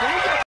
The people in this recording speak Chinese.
どう。